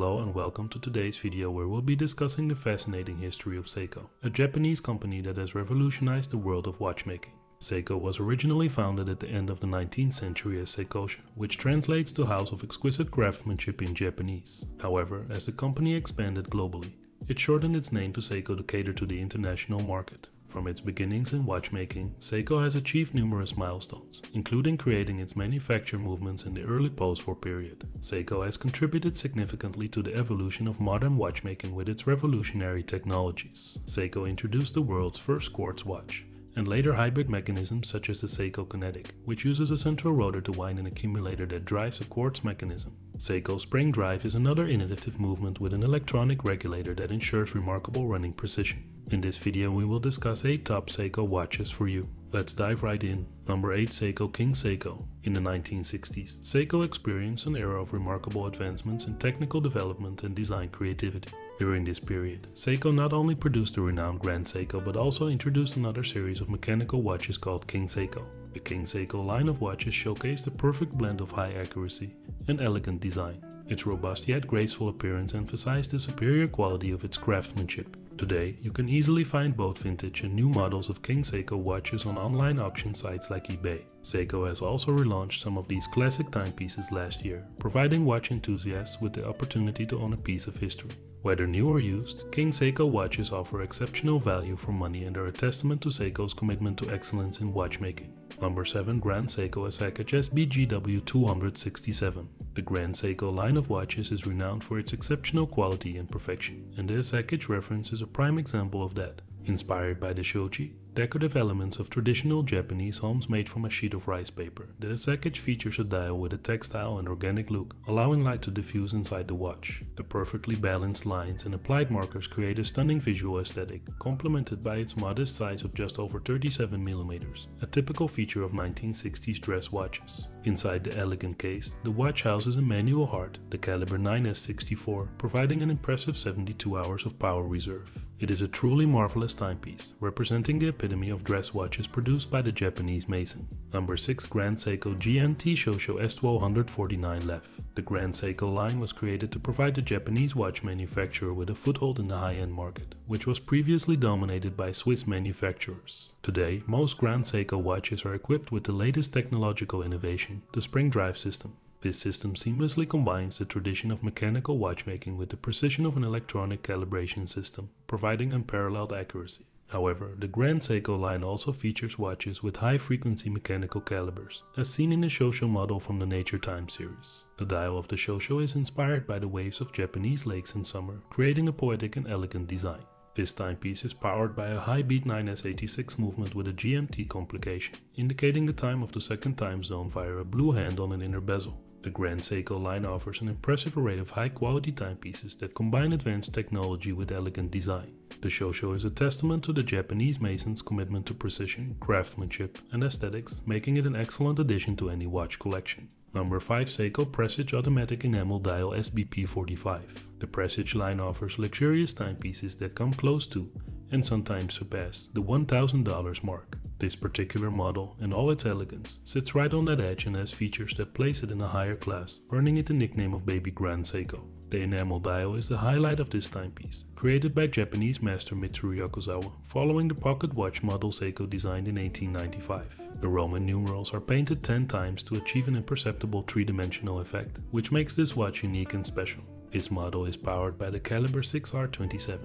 Hello and welcome to today's video where we'll be discussing the fascinating history of Seiko, a Japanese company that has revolutionized the world of watchmaking. Seiko was originally founded at the end of the 19th century as Seikosha, which translates to House of Exquisite Craftsmanship in Japanese. However, as the company expanded globally, it shortened its name to Seiko to cater to the international market. From its beginnings in watchmaking, Seiko has achieved numerous milestones, including creating its manufacture movements in the early post-war period. Seiko has contributed significantly to the evolution of modern watchmaking with its revolutionary technologies. Seiko introduced the world's first quartz watch, and later hybrid mechanisms such as the Seiko Kinetic, which uses a central rotor to wind an accumulator that drives a quartz mechanism. Seiko Spring Drive is another innovative movement with an electronic regulator that ensures remarkable running precision. In this video we will discuss 8 top Seiko watches for you. Let's dive right in. Number 8 Seiko King Seiko. In the 1960s, Seiko experienced an era of remarkable advancements in technical development and design creativity. During this period, Seiko not only produced the renowned Grand Seiko but also introduced another series of mechanical watches called King Seiko. The King Seiko line of watches showcased a perfect blend of high accuracy and elegant design. Its robust yet graceful appearance emphasized the superior quality of its craftsmanship. Today, you can easily find both vintage and new models of King Seiko watches on online auction sites like eBay. Seiko has also relaunched some of these classic timepieces last year, providing watch enthusiasts with the opportunity to own a piece of history. Whether new or used, King Seiko watches offer exceptional value for money and are a testament to Seiko's commitment to excellence in watchmaking. Number 7 Grand Seiko Asakage BGW 267 The Grand Seiko line of watches is renowned for its exceptional quality and perfection, and the Asakage reference is a prime example of that. Inspired by the shoji, decorative elements of traditional Japanese homes made from a sheet of rice paper, the Asakage features a dial with a textile and organic look, allowing light to diffuse inside the watch. The perfectly balanced lines and applied markers create a stunning visual aesthetic, complemented by its modest size of just over 37mm, a typical feature of 1960s dress watches. Inside the elegant case, the watch houses a manual heart, the caliber 9S64, providing an impressive 72 hours of power reserve. It is a truly marvelous timepiece, representing the epitome of dress watches produced by the Japanese mason. Number 6 Grand Seiko GMT Shosho S1249 LEF. The Grand Seiko line was created to provide the Japanese watch manufacturer with a foothold in the high-end market, which was previously dominated by Swiss manufacturers. Today, most Grand Seiko watches are equipped with the latest technological innovation, the spring drive system. This system seamlessly combines the tradition of mechanical watchmaking with the precision of an electronic calibration system, providing unparalleled accuracy. However, the Grand Seiko line also features watches with high-frequency mechanical calibers, as seen in the Shosho model from the Nature Time series. The dial of the Shosho is inspired by the waves of Japanese lakes in summer, creating a poetic and elegant design. This timepiece is powered by a high-beat 9S86 movement with a GMT complication, indicating the time of the second time zone via a blue hand on an inner bezel. The Grand Seiko line offers an impressive array of high-quality timepieces that combine advanced technology with elegant design. The Shosho is a testament to the Japanese mason's commitment to precision, craftsmanship, and aesthetics, making it an excellent addition to any watch collection. Number 5 Seiko Presage Automatic Enamel Dial SBP45. The Presage line offers luxurious timepieces that come close to, and sometimes surpass, the $1,000 mark. This particular model, in all its elegance, sits right on that edge and has features that place it in a higher class, earning it the nickname of Baby Grand Seiko. The enamel dial is the highlight of this timepiece, created by Japanese master Mitsuru Yokosawa, following the pocket watch model Seiko designed in 1895. The Roman numerals are painted 10 times to achieve an imperceptible three-dimensional effect, which makes this watch unique and special. This model is powered by the caliber 6R27,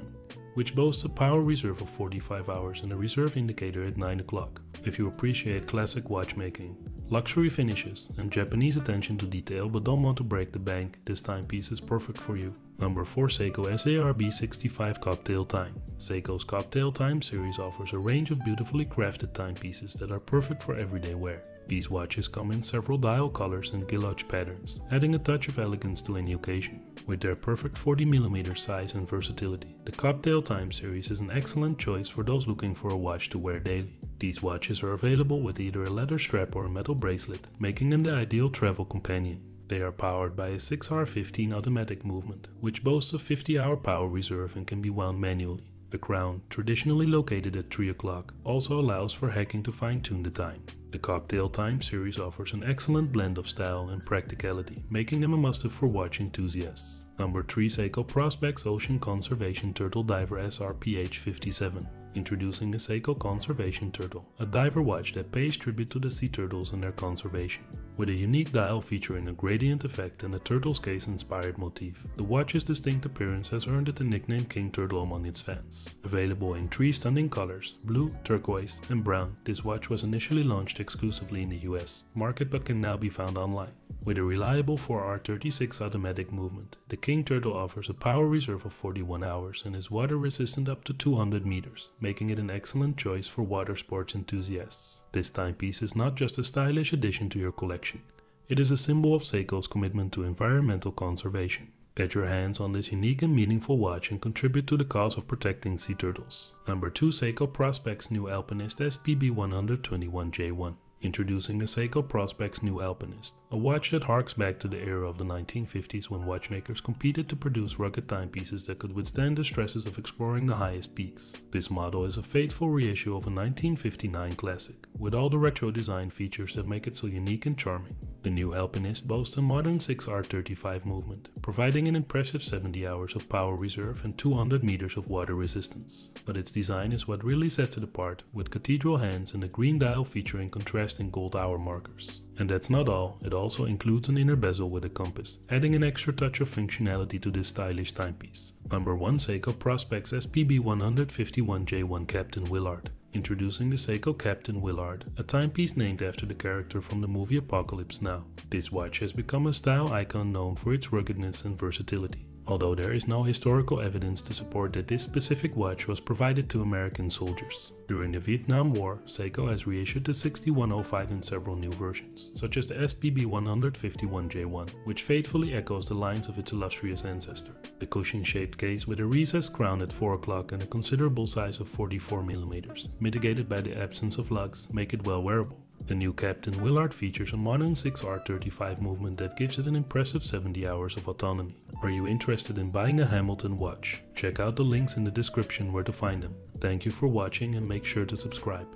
which boasts a power reserve of 45 hours and a reserve indicator at 9 o'clock. If you appreciate classic watchmaking, luxury finishes, and Japanese attention to detail but don't want to break the bank, this timepiece is perfect for you. Number 4 Seiko SARB65 Cocktail Time. Seiko's Cocktail Time series offers a range of beautifully crafted timepieces that are perfect for everyday wear. These watches come in several dial colors and guilloche patterns, adding a touch of elegance to any occasion. With their perfect 40mm size and versatility, the Cocktail Time series is an excellent choice for those looking for a watch to wear daily. These watches are available with either a leather strap or a metal bracelet, making them the ideal travel companion. They are powered by a 6R15 automatic movement, which boasts a 50 hour power reserve and can be wound manually. The crown, traditionally located at 3 o'clock, also allows for hacking to fine-tune the time. The Cocktail Time series offers an excellent blend of style and practicality, making them a must-have for watch enthusiasts. Number 3 Seiko Prospex Ocean Conservation Turtle Diver SRPH 57 Introducing the Seiko Conservation Turtle, a diver watch that pays tribute to the sea turtles and their conservation. With a unique dial featuring a gradient effect and a turtle's case inspired motif, the watch's distinct appearance has earned it the nickname King Turtle among its fans. Available in three stunning colors, blue, turquoise and brown, this watch was initially launched exclusively in the US market but can now be found online. With a reliable 4R36 automatic movement, the King Turtle offers a power reserve of 41 hours and is water resistant up to 200 meters, making it an excellent choice for water sports enthusiasts. This timepiece is not just a stylish addition to your collection, it is a symbol of Seiko's commitment to environmental conservation. Get your hands on this unique and meaningful watch and contribute to the cause of protecting sea turtles. Number 2 Seiko Prospex New Alpinist SPB 121J1 Introducing the Seiko Prospex New Alpinist, a watch that harks back to the era of the 1950s when watchmakers competed to produce rugged timepieces that could withstand the stresses of exploring the highest peaks. This model is a faithful reissue of a 1959 classic, with all the retro design features that make it so unique and charming. The new Alpinist boasts a modern 6R35 movement, providing an impressive 70 hours of power reserve and 200 meters of water resistance. But its design is what really sets it apart, with cathedral hands and a green dial featuring contrasting gold hour markers. And that's not all, it also includes an inner bezel with a compass, adding an extra touch of functionality to this stylish timepiece. Number 1 Seiko Prospex SPB 151J1 Captain Willard. Introducing the Seiko Captain Willard, a timepiece named after the character from the movie Apocalypse Now. This watch has become a style icon known for its ruggedness and versatility although there is no historical evidence to support that this specific watch was provided to American soldiers. During the Vietnam War, Seiko has reissued the 6105 in several new versions, such as the SPB 151J1, which faithfully echoes the lines of its illustrious ancestor. The cushion-shaped case with a recessed crown at 4 o'clock and a considerable size of 44mm, mitigated by the absence of lugs, make it well wearable. The new Captain Willard features a modern 6R35 movement that gives it an impressive 70 hours of autonomy. Are you interested in buying a Hamilton watch? Check out the links in the description where to find them. Thank you for watching and make sure to subscribe.